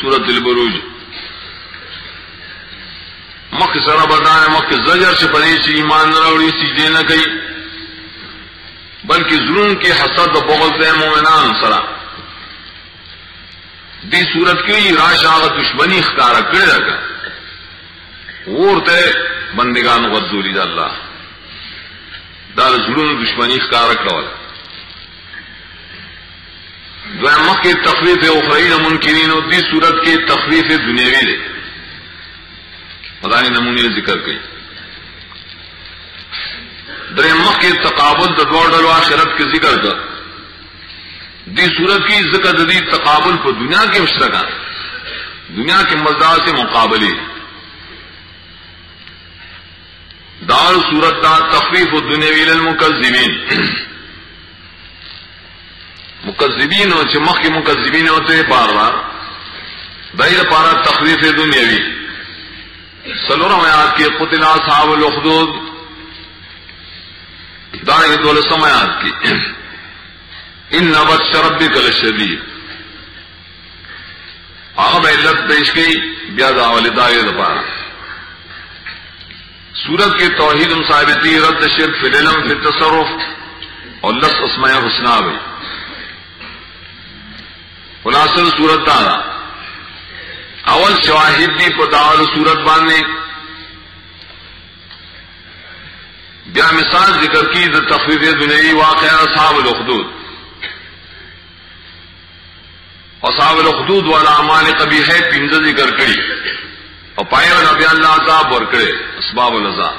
سورۃ البروج مخکې سره بدانه مخکې زجر چې پرې چې ایمان نه راوړي سجده نه کوي بلکې زړونو کې حسد او بغض د مؤمنانو سره دې صورت کې راشه هغه دشمنی ښکارا کړی دا ورته بندگان غذولی د الله دا زړونو دشمنی ښکارا کړول دویم مخکې تخویف اخروی نه منکرین او دې صورت کې تخویف دنیوی دی مدانی نمونه ذکر کړي درې مخکې تقابل د دوه ډول آخرت کې ذکر کړ دې صورت کې ذکر د دې تقابل په دنیا کې مشترک دنیا کې مزدار سے مقابله دار صورت دا تخفیف الدنیوی للمکذبین مکذبین او چې مخکې مکذبین او ته بار بار دایره پارا تخویف دنیوی سلورم آیات کې قتل اصحاب الاخدود دا یې دولسم آیات کې ان بطش ربک لشدید هغه علت پیش کړي بیا دا ولدا یې لپاره صورت کې توحید هم ثابتي رد شرک فی العلم فی التصرف او لس اسماء الحسنا وي خلاصه صورت دا اول شواهد دی په داول صورت باندې بیا مثال ذکر کی د تخفیف دنیوی واقعا اصحاب الاخدود اصحاب الخدود والا اعمال قبیحه پنځه ذکر کړي او پای ولا بیا الله عذاب ورکړي اسباب العذاب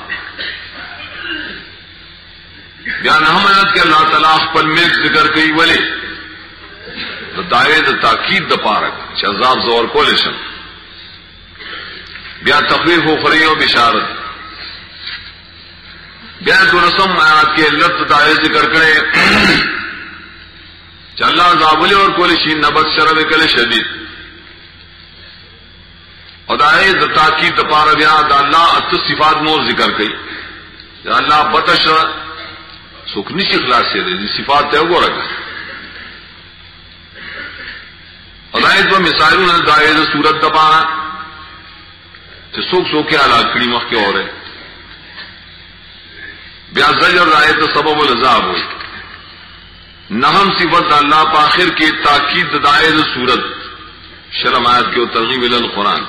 بیا نه منت کې الله تعالی خپل ملک ذکر کوي ولی د دایې د تاکید د پاره چې عذاب زور کول شي بیا تخویف او خری او بشارت بیا د رسم آیات کې علت د دایې ذکر کړي چې الله عذاب له ور کول شي نه بس شر وکړي شدید او دا یې د تاکید لپاره بیا د الله ات صفات نور ذکر کړي دا الله بتش سوک نشي خلاص دي دي صفات ته وګورئ او دا یې په مثالونو د دایې د صورت لپاره چې سوک سوک یې حالات کړي مخ کې اوره بیا زجر راځي ته سبب العذاب وي نهم صفت دا اللہ پا آخر کے تاکید دا دائے دا صورت شلم آیت کے و ترغیب اللہ القرآن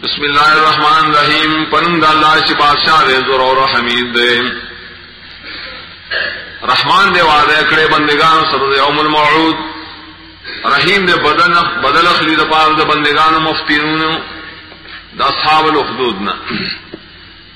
بسم اللہ الرحمن الرحیم پنم دا اللہ چی بادشاہ دے زور اور حمید دے رحمان دے وعدے اکڑے بندگان سر دے اوم المعود رحیم دے بدن بدل اخلی دا پار دے بندگان مفتینون دا صحاب الاخدودنا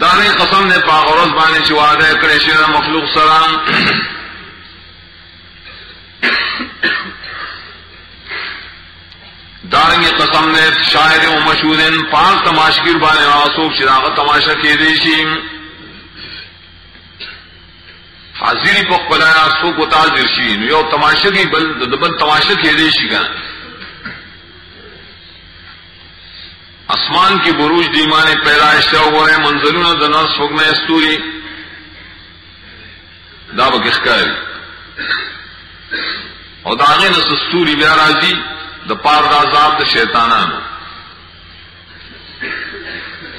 دانه قسم نه پاغ ورځ باندې چې وعده کړې شي د مخلوق سره دانه قسم نه شاعر او مشهورن پاک تماشګر باندې اوسو چې هغه تماشا کې دي شي حاضری په خپل اوسو کو تاجر شي نو یو تماشا کې بل د بل تماشا کې دي شي ګان اسمان کې بروج د ایمان پیدائش ته وګورئ منزلونه د نور سپوږمۍ استوري دا به ښکار او دا غي نس استوري بیا راځي د پار د عذاب د شیطانانو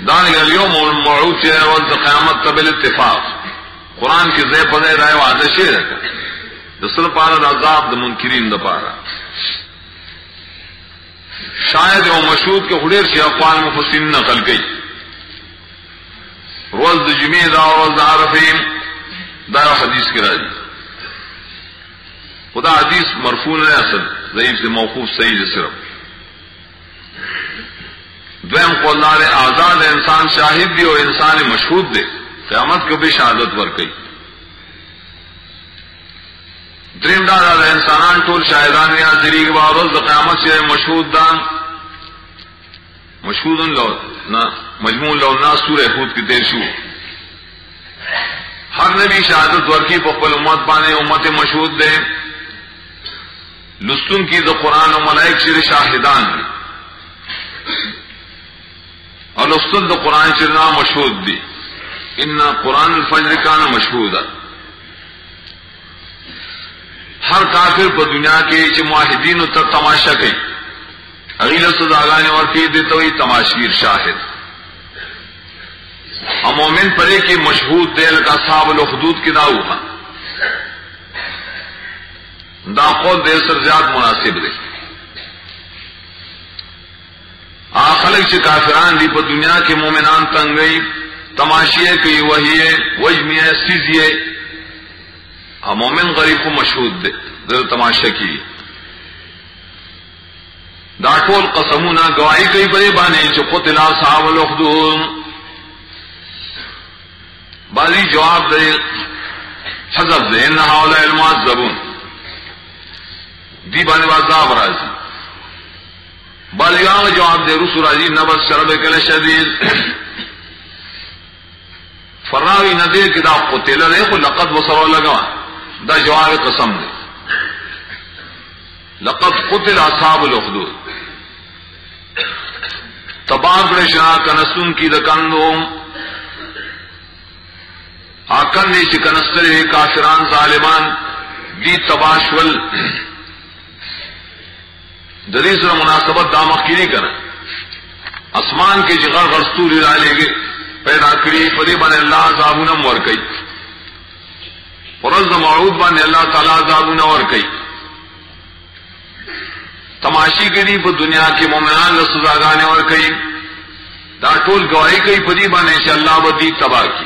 دا یوم الموعود چې او د قیامت ته بل اتفاق قران کې زې په ځای راي وعده شي د سر پار د عذاب د منکرین د پاره شاید او مشهود کې خډیر شي اقوال مفسرین نقل کوي روز د جمعې دا روز د عرفه دا حدیث کې راځي خدا حدیث مرفوع نه اصل ضعیف سے موقوف صحیح صرف دویم قول دار آزاد انسان شاهد دی او انسان مشهود دی قیامت کې به شهادت ورکړي دریم دا د انسانان ټول شاهدان یا ذریګ بارز د قیامت سره مشهود دا مشهود لو نا مجموع لو نا سورہ خود کی تیر شو ہر نبی شہادت ورکی په خپل امت باندې امت مشهود ده لستون کی د قران او ملائک شری شاهدان دي او لوستل د قران چې نه مشهود دي ان قران الفجر کان مشهودا هر کافر په دنیا کې چې موحدین ته تماشا کوي هغه له سزاګانې ورته دي ته وي تماشیر شاهد او مومن پرې کې مشهود دی لکه اصحاب الخدود کې دا وها دا قول دې سر زیات مناسب دی آخلق چې کافران دی په دنیا کې مؤمنان تنګي تماشې کوي وهیه وجمیه سیزیه ا مؤمن غریب کو مشهود دی زره تماشې کوي دا ټول قسمونه گواہی کوي په باندې چې قتل اصحاب الاخدود بالی جواب دی حذف دی ان هؤلاء المعذبون دی باندې عذاب راځي بل یو هغه جواب دی رسول راځي نبض سره به کله شدید فراوی نه دی کې دا قتل له خو لقد وسره لګا دا جواب قسم دی لقد قتل اصحاب الاخدود تباہ کړه شاه کنسون کی د کندو اکن دې چې کنستره کافران ظالمان دی تباشول د دې سره مناسبت دا مخ کړي کنه اسمان کې چې غړ غړ ستوري را لېږي پیدا کړی په دې باندې الله عذابونه مور کوي ورځ موعود باندې الله تعالی عذابونه ور کوي تماشی کړي په دنیا کې مؤمنان له سزاګانې ور کوي دا ټول گواہی کوي په دې باندې چې الله به دې تباہ کړي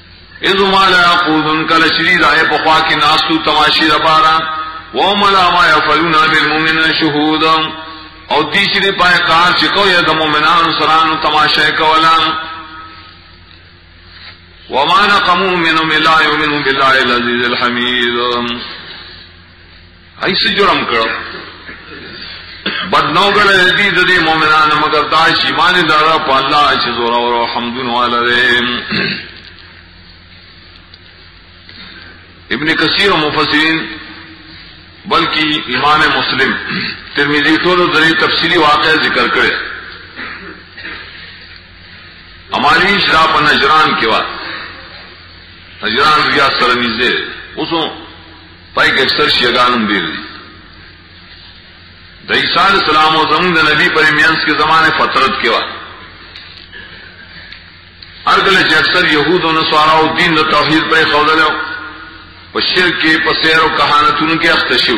اذ ما لا يقودن کل شری رائے پخوا کی ناستو تماشی ربارا وهم لا ما يفعلون بالمؤمنين شهودا او دی شری پای کار چې کو یا د مؤمنانو سرانو تماشا کولا وما نقموا منهم الا يؤمنوا بالله العزيز الحميد ایسه جرم کړو بد نو ګل دې د دې مؤمنانو مگر دا چې ایمان دار په الله چې زور او حمدن والره ابن کثیر او مفسرین بلکې امام مسلم ترمذی ټول درې تفصیلی واقعې ذکر کړي امالی شرا په نجران کې وا نجران بیا سره نږدې اوسو پای کې اکثر شیعاګان هم ډیر دي د عیسی علی السلام او زموږ د نبی پر میانس کې زمانه فترت کې و ارګل چې اکثر يهود او نصارا او دین د توحید پر خوذل او په شرک کې په سیر او کہانتونو کې اخته شو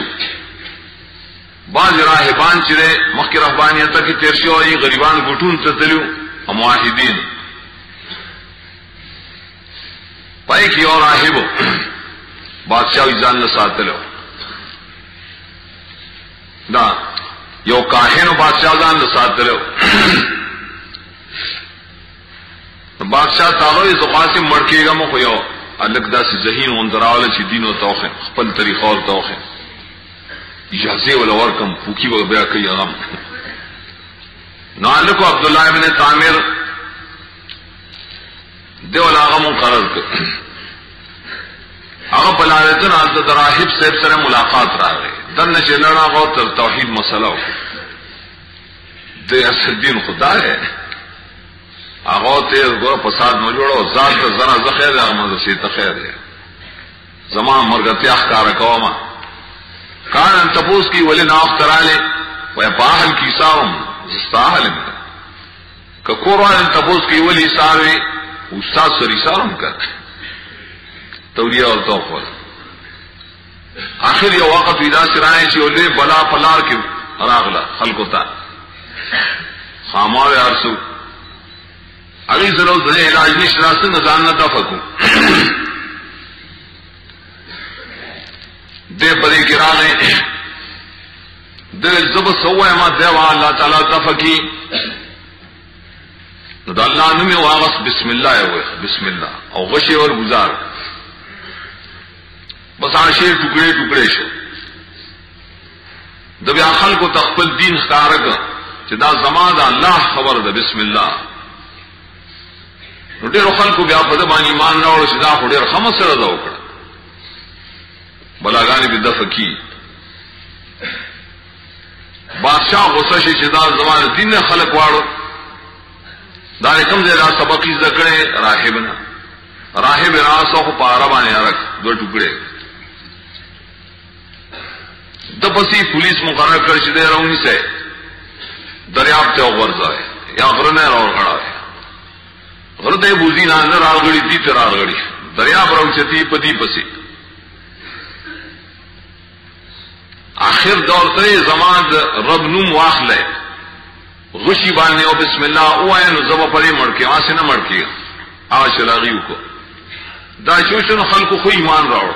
باز راهبان چې مخکې رهبانیت کې تیر شو او غریبان ګټون ته تلو او موحدین پای کې یو راهبو بادشاہ ځان نه ساتلو دا یو کاهن بادشاہ ځان نه ساتلو بادشاہ تاغه زخاسه مړ کېږم خو یو الګ داسې ذهین اون دراواله چې دین او توخه خپل طریقه او توخه اجازه ولا ورکم پوکی وګ بیا کوي هغه نو الکو عبد الله ابن تامر دی ولا هغه مقرر کړ هغه په لارې ته ناز د راهب صاحب سره ملاقات راغی دنه چې لړا غو تر توحید مسله و د اسدین خدا ہے هغه ته ګور فساد نه جوړو ذات ته زرا زخیر هغه مزه سي ته خیر دی زما مرګتیا ښکار کوما کان تپوس کی ولې ناخ تراله وای په اهل کیساوم زستاهل که قرآن تپوس کی ولی ساوی استاد سری سارم کر تولیه او توفر آخر یو وقت ویدا سرائے چی اولی بلا پلار کی راغلا خلقو تا خاماوی عرصو اگی سرو در علاج نیش راست نزان نتا فکو دے پدے کی راغے د زب سوه ما دیوا الله تعالی تفکی نو د الله نوم یې واغس بسم الله یې وایي بسم الله او غشي ور گزار بس عاشې ټوکړې ټوکړې شو د بیا خلکو تخپل دین ښکارګ چې دا زما د الله خبر ده بسم الله نو ډېر خلکو بیا په دې باندې ایمان راوړ چې دا خو ډېر خمسره ده وکړه بلاګانې به دفع کی بادشاہ غصه شي چې دا زموږ دین نه خلق واړو دا کوم ځای دا سبق یې ذکرې راهب نه راهب راسو په پاره باندې ارک دوه ټوکړې د پسې پولیس مقرر کړ چې دا راونی سه دریاب ته ورځه یا غرنه راوړل غرد بوزی نان راغړی دی تر راغړی دریا براوچتی پدی پسی اخر دور ته زمان رب نوم واخله غشی باندې او بسم الله او عین زبا پرې مړکه واسه نه مړکه آ شلاغیو کو دا شوشن خلق خو ایمان راوړ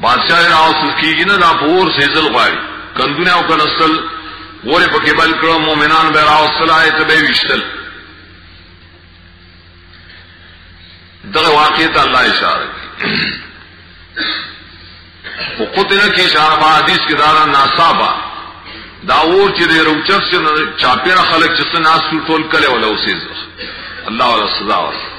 بادشاہ را اوسل کیږي نه دا پور سیزل غواړي کندونه او کنسل وره په کې بل کړو مؤمنان به را اوسل آیت به وشتل دغه واقع ته الله اشاره او قتل کې اشاره په حدیث کې دارا ناصابا دا اور چې د روچف سے چاپیر خلق چې سناس ټول کله ولا اوسېز الله ولا سزا ورکړي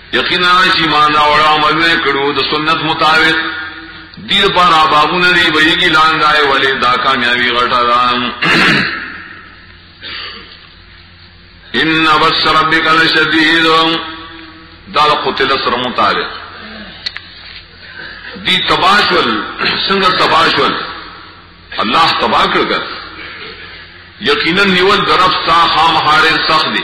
یقینا چې ایمان راوړ او عمل یې کړو د سنت مطابق دیر پر آبابونه دی ویږي لاندای ولې دا کامیابی غټه ده ان بس ربک لشدید دا قتل سره متعلق دی تباشل څنګه تباشل الله تبا کړ یقینا نیول درف تا خام حارث سخت دی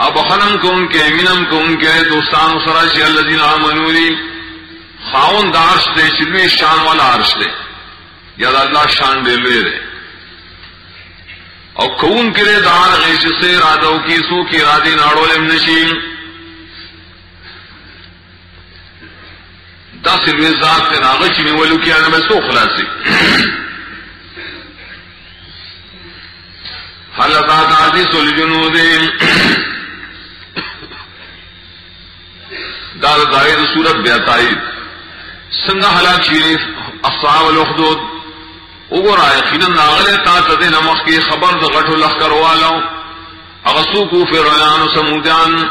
او بخنم کوم کې مینم کوم کې دوستان سره چې الذين امنوا لي خاون داش دې چې لوی شان والا عرش دې یا الله شان دې لوی دې او کون کې دار غیش سه رادو کې سو کې را دې ناړو لم نشي دا څه لوی ذات ته راغی چې نیولو کې هغه څو خلاصي هل ذات عزیز الجنود دا ظاهر صورت بیا تایید څنګه هلاک شي اصحاب الاخدود وګوره یقینا ناغله تا ته نه مخ کې خبر د غټو لخر والو هغه سوکو فرعون سمودان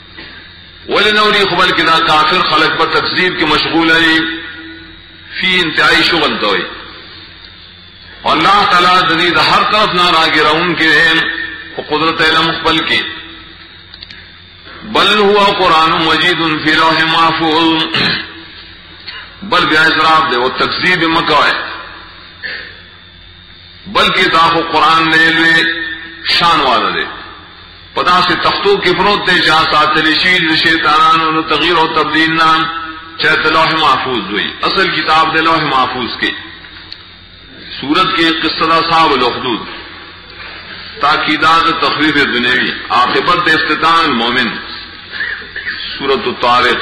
ولې نو دي خپل کې دا کافر خلک په تکذیب کې مشغول دي فی انتهای شغل دوی الله تعالی د دې هر طرف نه راګراون کې دی او قدرت علم خپل کې بل هو قران مجید فی لوح محفوظ بل بیا اعتراف دی او تکذیب مکوئ بلکې دا خو قران نه لوی شان والا دی په داسې تختو کې پروت دی چې ساتل شي د شیطانانو نو تغییر او تبديل نه چې د لوح محفوظ وي اصل کتاب د لوح محفوظ کې صورت کې قصه دا صاحب الحدود تاکیدات تخفیف دنیوی عاقبت استدان مومن صورت الطارق